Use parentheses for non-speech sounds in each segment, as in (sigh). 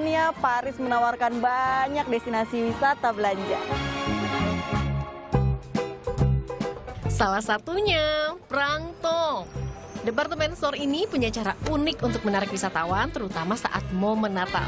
dunia, Paris menawarkan banyak destinasi wisata belanja. Salah satunya Prangtong. Departemen store ini punya cara unik untuk menarik wisatawan, terutama saat momen Natal.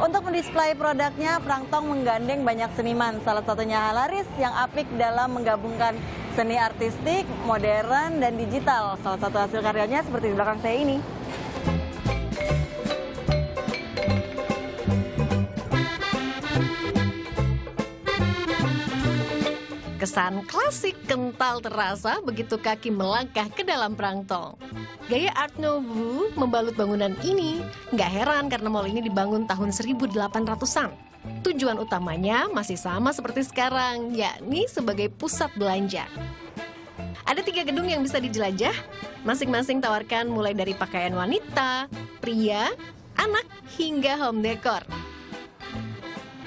Untuk mendisplay produknya, Prangtong menggandeng banyak seniman, salah satunya Halaris yang apik dalam menggabungkan seni artistik, modern, dan digital. Salah satu hasil karyanya seperti di belakang saya ini. Kesan klasik kental terasa begitu kaki melangkah ke dalam Prangtong. Gaya Art Nouveau membalut bangunan ini. Nggak heran karena mall ini dibangun tahun 1800-an. Tujuan utamanya masih sama seperti sekarang, yakni sebagai pusat belanja. Ada tiga gedung yang bisa dijelajah. Masing-masing tawarkan mulai dari pakaian wanita, pria, anak, hingga home decor.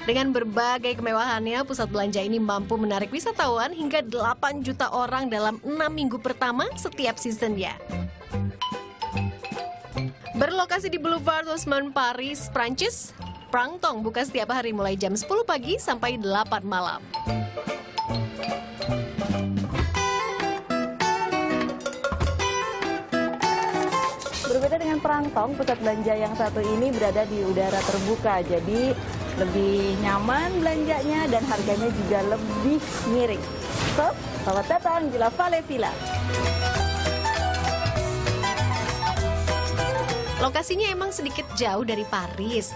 Dengan berbagai kemewahannya, pusat belanja ini mampu menarik wisatawan hingga 8 juta orang dalam 6 minggu pertama setiap seasonnya. Berlokasi di Boulevard Haussmann, Paris, Prancis, Prangtong buka setiap hari mulai jam 10 pagi sampai 8 malam. Berbeda dengan Prangtong, pusat belanja yang satu ini berada di udara terbuka, jadi lebih nyaman belanjanya dan harganya juga lebih miring. So, selamat datang di La Vale Villa. Lokasinya emang sedikit jauh dari Paris,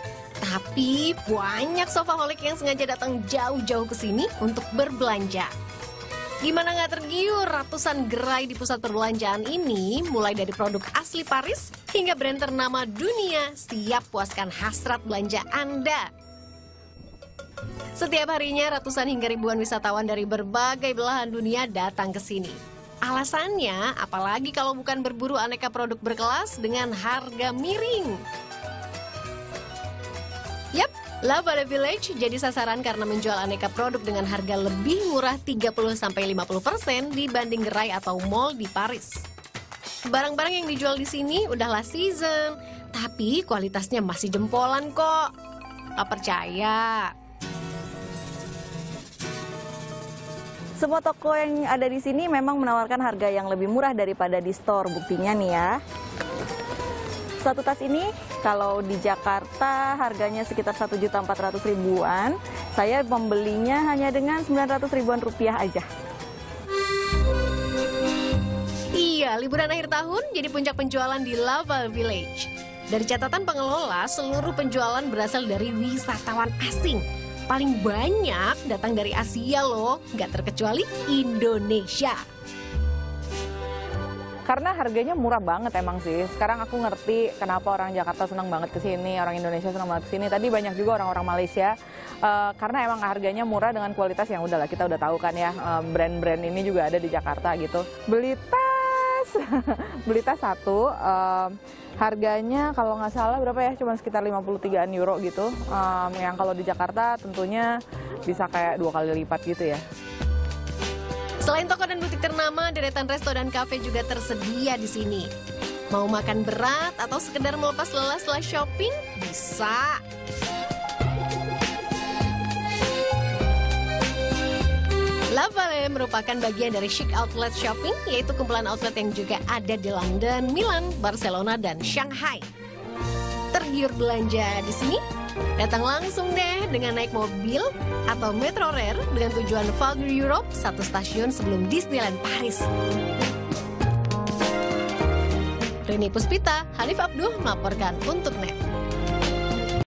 tapi banyak sofaholik yang sengaja datang jauh-jauh ke sini untuk berbelanja. Gimana nggak tergiur ratusan gerai di pusat perbelanjaan ini, mulai dari produk asli Paris hingga brand ternama dunia, siap puaskan hasrat belanja Anda. Setiap harinya ratusan hingga ribuan wisatawan dari berbagai belahan dunia datang ke sini. Alasannya, apalagi kalau bukan berburu aneka produk berkelas dengan harga miring. Yap, La Valley Village jadi sasaran karena menjual aneka produk dengan harga lebih murah 30-50% dibanding gerai atau mall di Paris. Barang-barang yang dijual di sini udahlah season, tapi kualitasnya masih jempolan kok. Gak percaya? Semua toko yang ada di sini memang menawarkan harga yang lebih murah daripada di store. Buktinya nih ya. Satu tas ini kalau di Jakarta harganya sekitar 1.400 ribuan. Saya membelinya hanya dengan 900 ribuan rupiah aja. Iya, liburan akhir tahun jadi puncak penjualan di Lava Village. Dari catatan pengelola, seluruh penjualan berasal dari wisatawan asing. Paling banyak datang dari Asia loh, nggak terkecuali Indonesia. Karena harganya murah banget emang sih. Sekarang aku ngerti kenapa orang Jakarta senang banget ke sini, orang Indonesia senang banget ke sini. Tadi banyak juga orang-orang Malaysia uh, karena emang harganya murah dengan kualitas yang udahlah kita udah tahu kan ya. Brand-brand um, ini juga ada di Jakarta gitu. Beli tas, (laughs) beli tas satu. Um, Harganya kalau nggak salah berapa ya? Cuma sekitar 53an euro gitu. Um, yang kalau di Jakarta tentunya bisa kayak dua kali lipat gitu ya. Selain toko dan butik ternama, deretan resto dan kafe juga tersedia di sini. Mau makan berat atau sekedar melepas lelah setelah shopping? Bisa. La merupakan bagian dari Chic Outlet Shopping, yaitu kumpulan outlet yang juga ada di London, Milan, Barcelona, dan Shanghai. Tergiur belanja di sini? Datang langsung deh dengan naik mobil atau Metro Rail dengan tujuan Valgue Europe, satu stasiun sebelum Disneyland Paris. Rini Puspita, Hanif Abduh melaporkan untuk NET.